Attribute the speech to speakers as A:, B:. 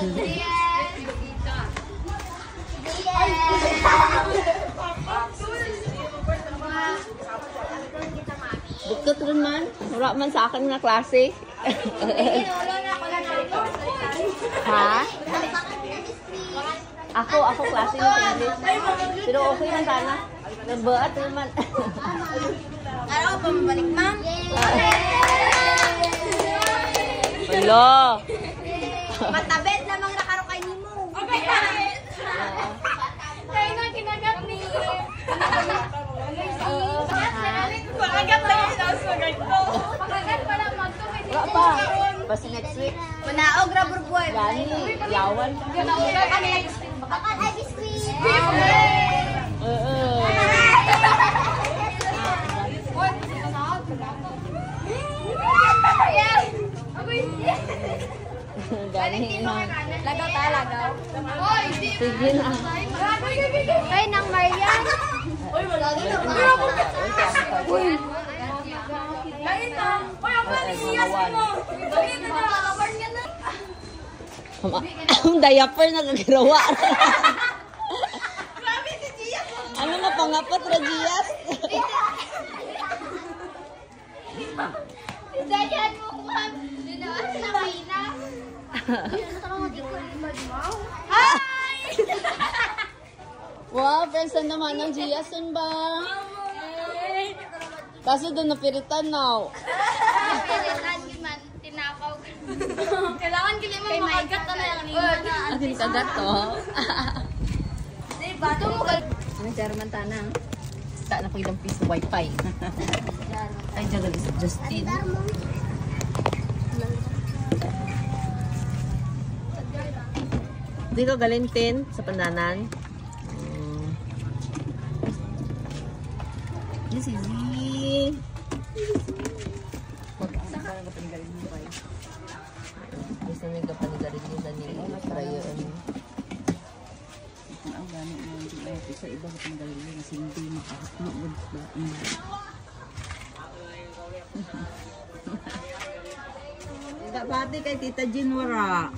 A: Bukot rin man. Wala man sa akin nga klase. ha? Ako, ako klase ng English. Pero okay lang sana. Nabaat naman.
B: Araw pa mabalik, ma'am?
A: Hello.
B: Matabet namang nakaro kay Nimo. Okay. Kaya nga kinagat ni... Pakagat na yun ang sugat ko. Pakagat pa lang magtumit.
A: Wala pa. Basta next week.
B: Manaog rubber boy.
A: Gani. Yawan.
B: Baka ice cream.
A: Oo. Gani.
B: Lagaw ta, lagaw.
A: Sige na.
B: Ay, nang Marian. Uy, wala Uy. Na. Na na nakakabar niya na?
A: Ang diaper nagagarawa.
B: Grabe si Gia po.
A: ano nga pangapat, Ragias?
B: Dayan mo ko ha. Dinawas na mahina. Hi!
A: wow, friends na naman ng Giason ba? Kaso doon napiritan now.
B: Kailangan gili mo makagat na lang ni Mana.
A: Asin kagat to.
B: Bato mo gal.
A: Ano German tanang? Tak na po ilang piece wifi. Ay, jagal is Justin. Di ko galintin sa pandanan. Mm. This is easy. Gusto nyo ka panigarin nyo sa nila. Prayer.
C: ang gani mo hindi ay sa iba sa tanggalin kasi hindi makakatulog ba Dapati kay Tita Jean wara.